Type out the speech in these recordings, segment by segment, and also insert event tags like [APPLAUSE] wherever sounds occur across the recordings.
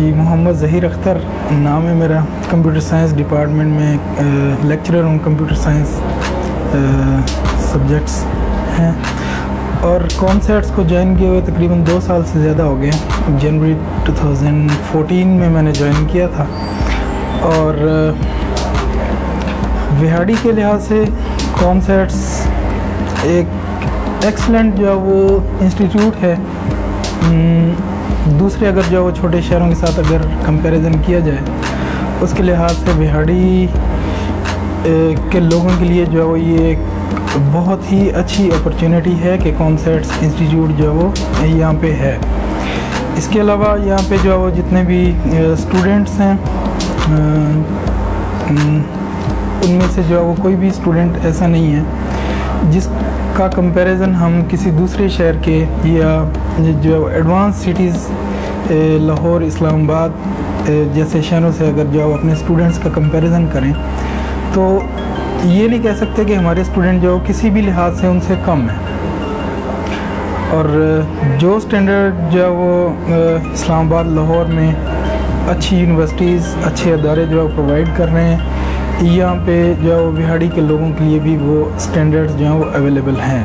जी, मोहम्मद ज़हीर अख्तर नाम है मेरा। कंप्यूटर साइंस डिपार्टमेंट में लेक्चरर हूँ, कंप्यूटर साइंस सब्जेक्ट्स हैं। और कॉन्सर्ट्स को ज्वाइन किए हुए तकरीबन दो साल से ज़्यादा हो गए जनवरी 2014 में मैंने ज्वाइन किया था। और विहाड़ी के लिहाज से कॉन्सर्ट्स एक एक्सलेंट जो है वो इंस्टीट्यूट है। दूसरे अगर जो वो छोटे शहरों के साथ अगर कंपैरिजन किया जाए, उसके लिहाज से बिहाड़ी के लोगों के लिए जो है वो ये एक बहुत ही अच्छी अपॉर्चुनिटी है कि कॉन्सर्ट्स इंस्टीट्यूट जो है वो यहाँ पे है। इसके अलावा यहाँ पे जो है वो जितने भी स्टूडेंट्स हैं उनमें से जो है वो कोई भी स्टूडेंट ऐसा नहीं है। जिसका कंपैरिजन हम किसी दूसरे शहर के या जो एडवांस सिटीज़ लाहौर, इस्लामाबाद जैसे शहरों से अगर जो अपने स्टूडेंट्स का कंपैरिजन करें तो ये नहीं कह सकते कि हमारे स्टूडेंट जो किसी भी लिहाज से उनसे कम है। और जो स्टैंडर्ड जो है वो इस्लामाबाद, लाहौर में अच्छी यूनिवर्सिटीज़ अच्छे अदारे जो है प्रोवाइड कर रहे हैं यहाँ पे जो है वो बिहाड़ी के लोगों के लिए भी वो स्टैंडर्ड्स जो हैं वो अवेलेबल हैं।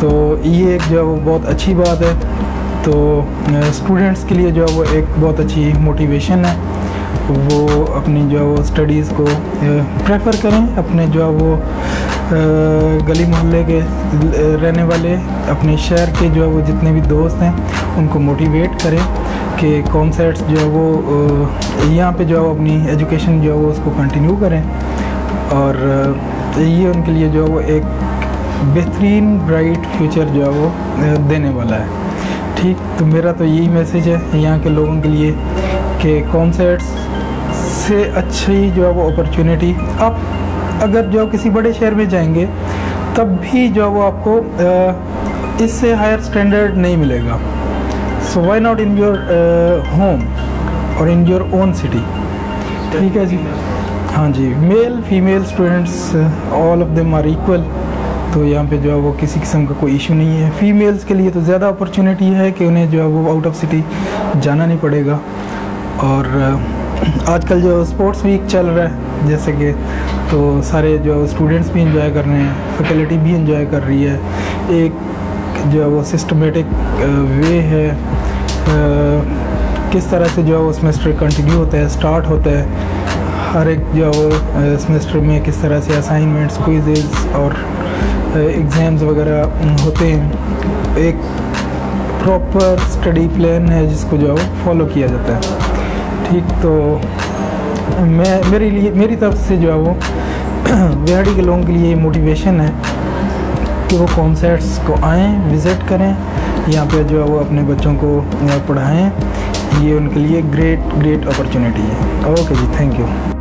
तो ये एक जो है वो बहुत अच्छी बात है। तो स्टूडेंट्स के लिए जो है वो एक बहुत अच्छी मोटिवेशन है। वो अपनी जो है वो स्टडीज़ को प्रेफर करें। अपने जो है वो गली मोहल्ले के रहने वाले, अपने शहर के जो है वो जितने भी दोस्त हैं, उनको मोटिवेट करें। कि कॉन्सर्ट्स जो है वो यहाँ पे जो है अपनी एजुकेशन जो है वो उसको कंटिन्यू करें। और ये उनके लिए जो है वो एक बेहतरीन ब्राइट फ्यूचर जो है वो देने वाला है। ठीक तो मेरा तो यही मैसेज है यहाँ के लोगों के लिए कि कॉन्सर्ट्स से अच्छी जो है वो अपॉर्चुनिटी आप अगर जो किसी बड़े शहर में जाएँगे, तब भी जो है वो आपको इससे हायर स्टैंडर्ड नहीं मिलेगा। So why not in your home और इन योर ओन सिटी ठीक है जी हाँ जी male female students all of them are equal तो यहाँ पे जो है वो किसी किस्म का कोई इशू नहीं है। फीमेल्स के लिए तो ज़्यादा अपॉर्चुनिटी है कि उन्हें जो है वो आउट ऑफ़ सिटी जाना नहीं पड़ेगा। और आजकल जो स्पोर्ट्स वीक चल रहा है जैसे कि तो सारे जो स्टूडेंट्स भी इंजॉय कर रहे हैं फैकल्टी भी इंजॉय कर रही है। एक जो है वो सिस्टमेटिक वे है किस तरह से जो है वो सेमेस्टर कंटिन्यू होता है स्टार्ट होता है, हर एक जो है वो सेमेस्टर में किस तरह से असाइनमेंट्स क्विजेज और एग्ज़ाम्स वगैरह होते हैं। एक प्रॉपर स्टडी प्लान है जिसको जो है वो फॉलो किया जाता है। ठीक तो मैं, मेरे लिए, मेरी तरफ़ से जो है वो [CLEARS THROAT] बिहाड़ी के लोगों के लिए मोटिवेशन है। कि वो कॉन्सर्ट्स को आएँ विज़िट करें। यहाँ पे जो है वो अपने बच्चों को पढ़ाएँ। ये उनके लिए ग्रेट ग्रेट अपॉर्चुनिटी है। ओके जी थैंक यू